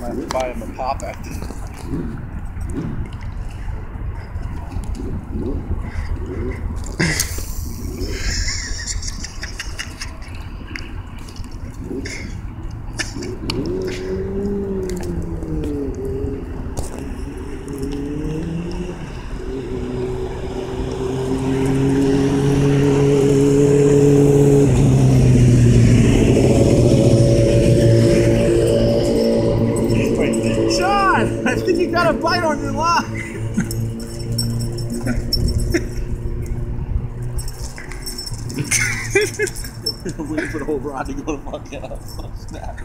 might buy him a pop after. Bite on your line. Waiting for the whole rod to go to fuck up. Snap.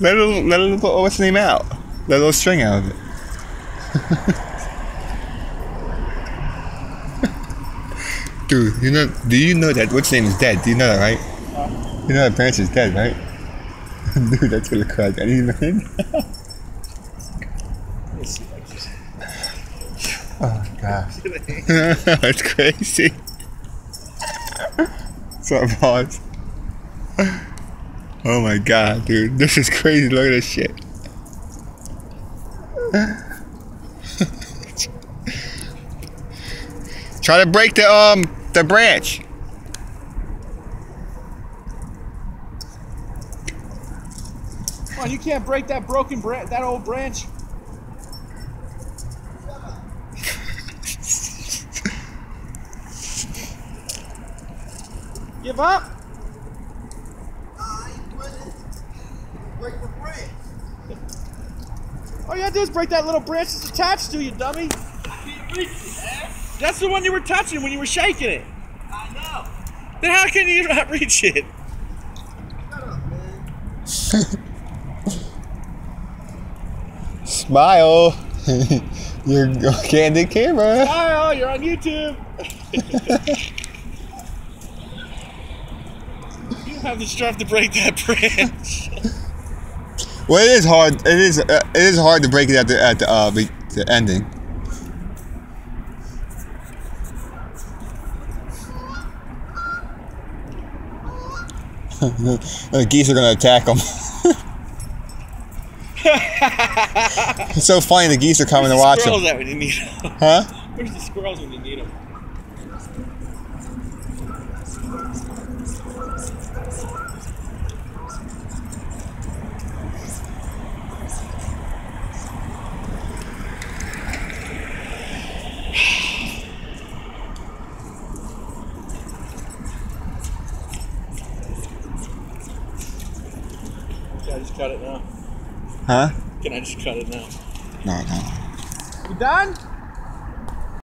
Let little, let a little, what's the name out? Let a little string out of it. Dude, you know, do you know that what's name is dead? Do you know that, right? You know that Branch is dead, right? Dude, that's gonna man. Let's see if I can- Oh gosh. that's crazy. What's up, boss? Oh my god, dude. This is crazy. Look at this shit. Try to break the um the branch. Come on, you can't break that broken branch, that old branch. Give up? I wouldn't break the branch. All you gotta do is break that little branch that's attached to you, dummy. It, That's the one you were touching when you were shaking it. I know. Then how can you not reach it? Shut up, man. Smile. You're candid camera. Kyle, you're on YouTube. you don't have the strength to break that branch. Well, it is hard. It is. Uh, it is hard to break it at the at the uh be- the ending. the geese are gonna attack them. it's so funny. The geese are coming to watch squirrels them. at when you need them. Huh? Where's the squirrels when you need them? Can I just cut it now? Huh? Can I just cut it now? No, no. You done?